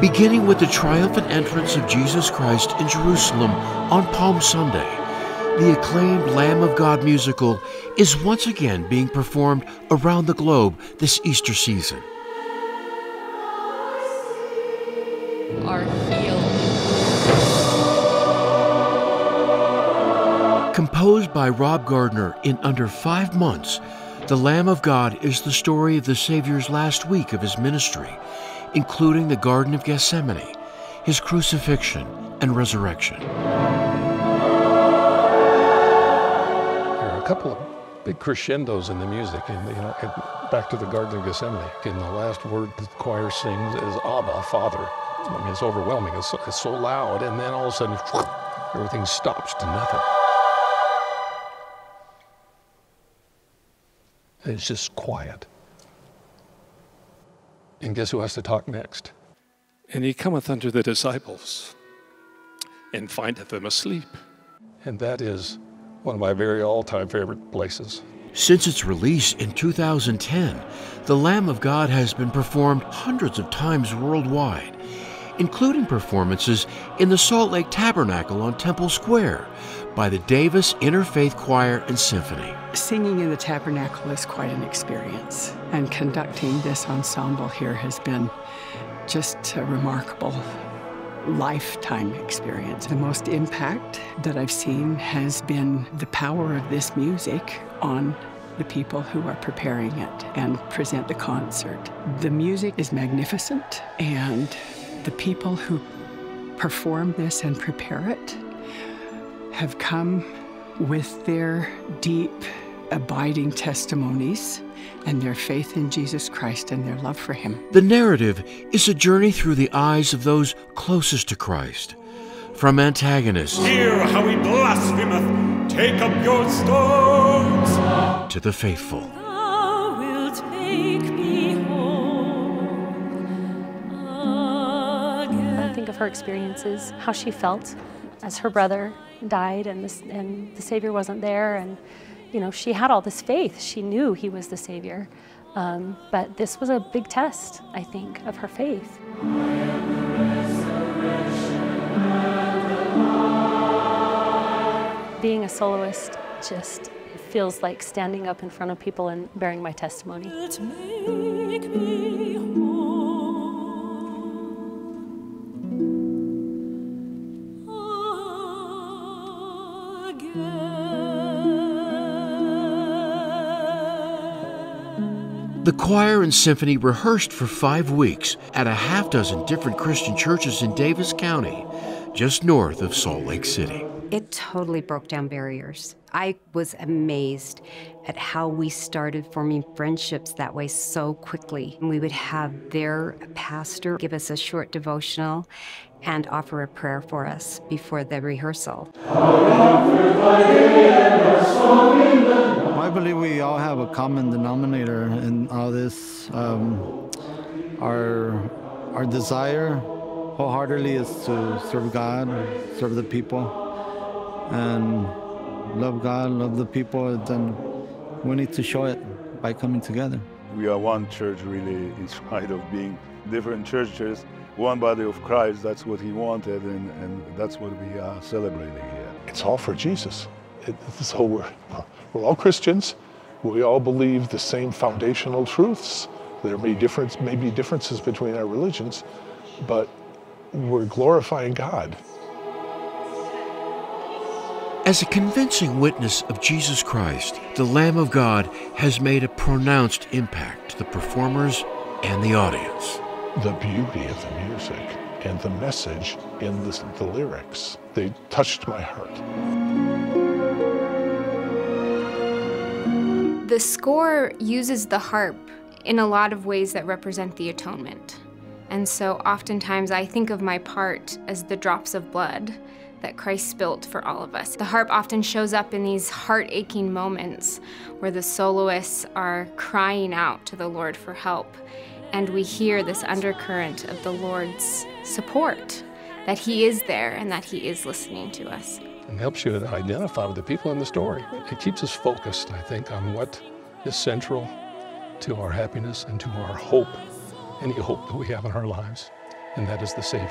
beginning with the triumphant entrance of Jesus Christ in Jerusalem on Palm Sunday. The acclaimed Lamb of God musical is once again being performed around the globe this Easter season. Our healer. Composed by Rob Gardner in under five months, The Lamb of God is the story of the Savior's last week of his ministry, including the Garden of Gethsemane, his crucifixion, and resurrection. There are a couple of big crescendos in the music, and you know, back to the Garden of Gethsemane. In the last word the choir sings is "Abba, Father." I mean, it's overwhelming. It's it's so loud, and then all of a sudden, everything stops to nothing. It's just quiet. And guess who has to talk next? And he cometh unto the disciples and findeth them asleep. And that is one of my very all time favorite places. Since its release in 2010, The Lamb of God has been performed hundreds of times worldwide, including performances in the Salt Lake Tabernacle on Temple Square by the Davis Interfaith Choir and Symphony. Singing in the tabernacle is quite an experience, and conducting this ensemble here has been just a remarkable lifetime experience. The most impact that I've seen has been the power of this music on the people who are preparing it and present the concert. The music is magnificent, and the people who perform this and prepare it have come with their deep, abiding testimonies and their faith in Jesus Christ and their love for Him. The narrative is a journey through the eyes of those closest to Christ. From antagonists Hear how he blasphemeth. Take up your stones. to the faithful. Of her experiences, how she felt as her brother died and, this, and the Savior wasn't there. And, you know, she had all this faith. She knew he was the Savior. Um, but this was a big test, I think, of her faith. Being a soloist just feels like standing up in front of people and bearing my testimony. The choir and symphony rehearsed for five weeks at a half dozen different Christian churches in Davis County, just north of Salt Lake City. It totally broke down barriers. I was amazed at how we started forming friendships that way so quickly. We would have their pastor give us a short devotional and offer a prayer for us before the rehearsal. I believe we all have a common denominator in all this. Um, our, our desire wholeheartedly is to serve God, serve the people, and love God, love the people. Then we need to show it by coming together. We are one church, really, in spite of being different churches. One body of Christ, that's what he wanted, and, and that's what we are celebrating here. It's all for Jesus. It, so we're, we're all Christians. We all believe the same foundational truths. There may, difference, may be differences between our religions, but we're glorifying God. As a convincing witness of Jesus Christ, the Lamb of God has made a pronounced impact to the performers and the audience. The beauty of the music and the message in the, the lyrics, they touched my heart. The score uses the harp in a lot of ways that represent the atonement. And so oftentimes I think of my part as the drops of blood that Christ spilt for all of us. The harp often shows up in these heart-aching moments where the soloists are crying out to the Lord for help. And we hear this undercurrent of the Lord's support, that He is there and that He is listening to us. and helps you to identify with the people in the story. It keeps us focused, I think, on what is central to our happiness and to our hope, any hope that we have in our lives. and that is the Savior.